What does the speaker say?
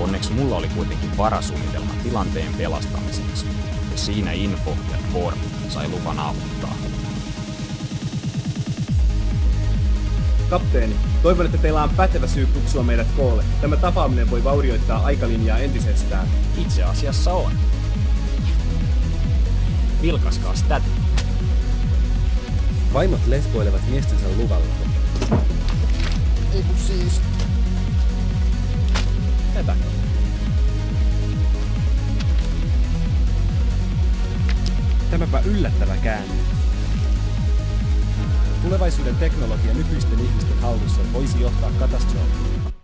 Onneksi mulla oli kuitenkin varasuunnitelma tilanteen pelastamiseksi, ja siinä info ja Thor sai luvan auttaa. Kapteeni, toivon, että teillä on pätevä syy kutsua meidät koolle. Tämä tapaaminen voi vaurioittaa aikalinjaa entisestään. Itse asiassa on. Vilkaskaas tätä. Vaimot lesboilevat miestensä luvalla. Ei siis... Tätä. Tämäpä yllättävä käänne. Tulevaisuuden teknologia nykyisten ihmisten hallussa voisi johtaa katastrofiin.